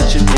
such an